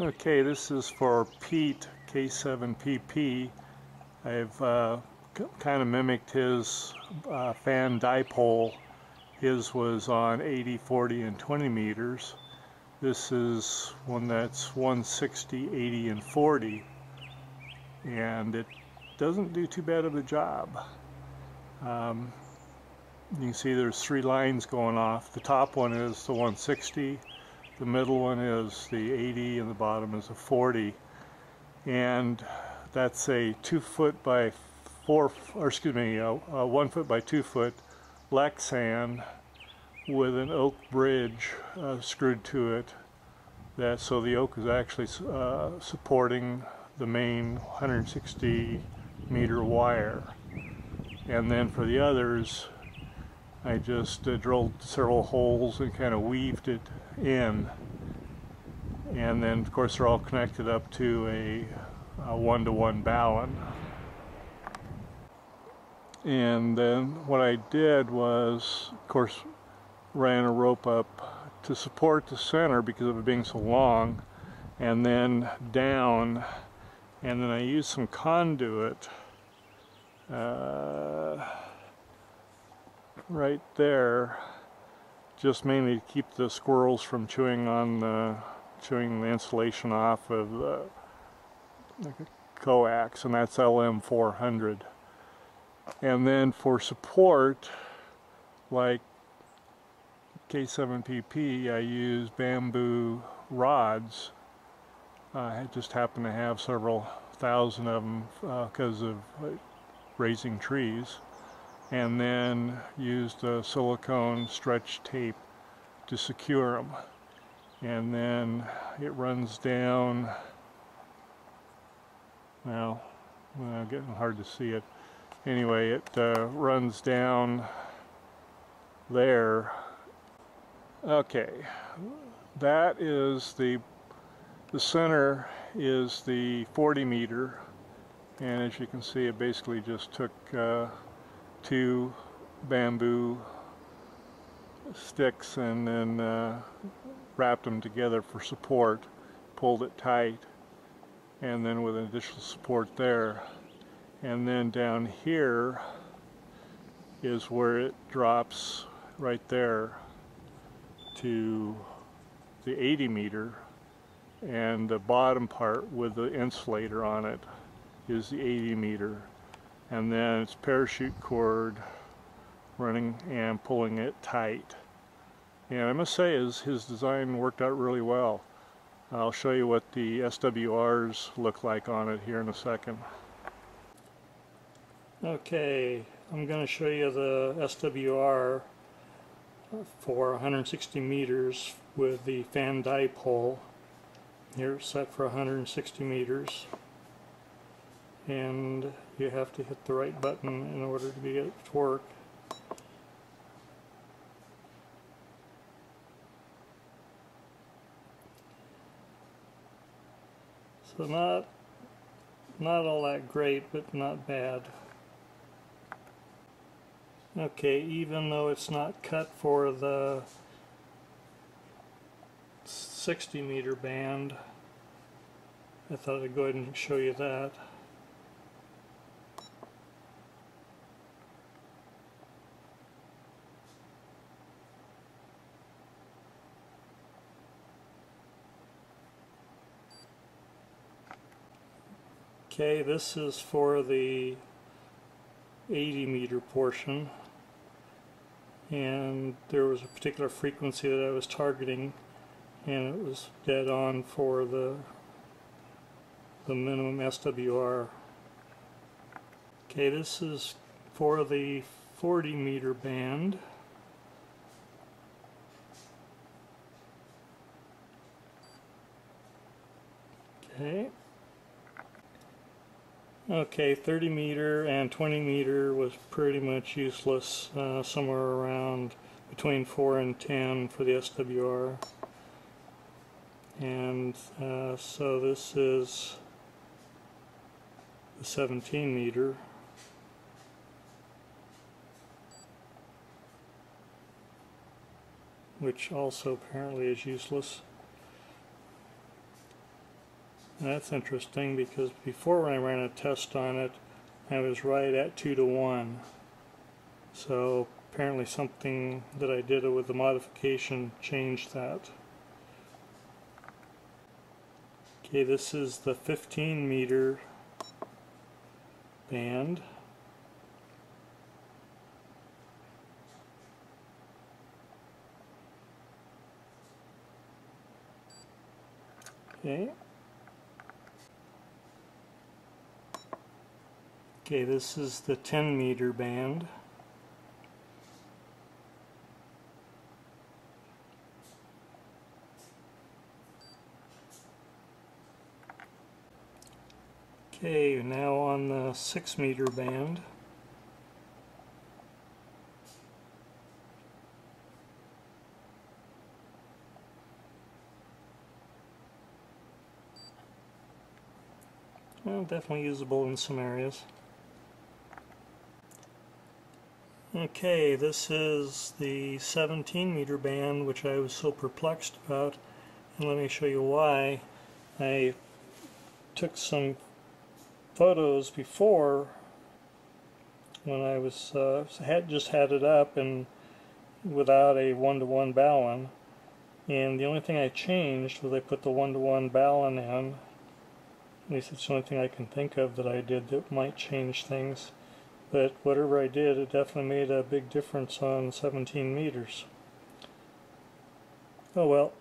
Okay, this is for Pete K7PP. I've uh, kind of mimicked his uh, fan dipole. His was on 80, 40, and 20 meters. This is one that's 160, 80, and 40. And it doesn't do too bad of a job. Um, you can see there's three lines going off. The top one is the 160 the middle one is the 80 and the bottom is a 40. And that's a two foot by four, or excuse me, a, a one foot by two foot Lexan with an oak bridge uh, screwed to it. That so the oak is actually uh, supporting the main 160 meter wire. And then for the others, I just uh, drilled several holes and kind of weaved it in. And then of course they're all connected up to a, one-to-one -one balun and then what I did was of course ran a rope up to support the center because of it being so long and then down and then I used some conduit uh, right there just mainly to keep the squirrels from chewing on the chewing the insulation off of the, coax and that's LMR400 and then for support like K7PP I use bamboo rods. I just happen to have several thousand of them because uh, of raising trees and then used a silicone stretch tape to secure them and then it runs down. Well, well getting hard to see it. Anyway it uh, runs down there. Okay. That is the the center is the 40 meter. And as you can see it basically just took uh, two bamboo sticks and then uh, wrapped them together for support, pulled it tight, and then with an additional support there. And then down here is where it drops right there to the 80 meter and the bottom part with the insulator on it is the 80 meter and then it's parachute cord running and pulling it tight. And I must say his, his design worked out really well. I'll show you what the SWRs look like on it here in a second. Okay I'm going to show you the SWR for 160 meters with the fan dipole. Here set for 160 meters. And you have to hit the right button in order to get it to work. So not not all that great, but not bad. Okay, even though it's not cut for the 60 meter band, I thought I'd go ahead and show you that. Okay, this is for the 80 meter portion and there was a particular frequency that I was targeting and it was dead on for the the minimum SWR. Okay, this is for the 40 meter band. Okay. Okay, 30 meter and 20 meter was pretty much useless, uh, somewhere around between 4 and 10 for the SWR. And uh, so this is the 17 meter. which also apparently is useless. That's interesting because before when I ran a test on it, I was right at 2 to 1. So apparently something that I did with the modification changed that. Okay, this is the 15 meter band. Okay. Okay, this is the 10 meter band. Okay, now on the 6 meter band. Well, definitely usable in some areas. Okay, this is the 17 meter band which I was so perplexed about and let me show you why. I took some photos before when I was uh, had just had it up and without a one-to-one -one balun and the only thing I changed was I put the one-to-one -one balun in at least it's the only thing I can think of that I did that might change things but whatever I did it definitely made a big difference on 17 meters. Oh well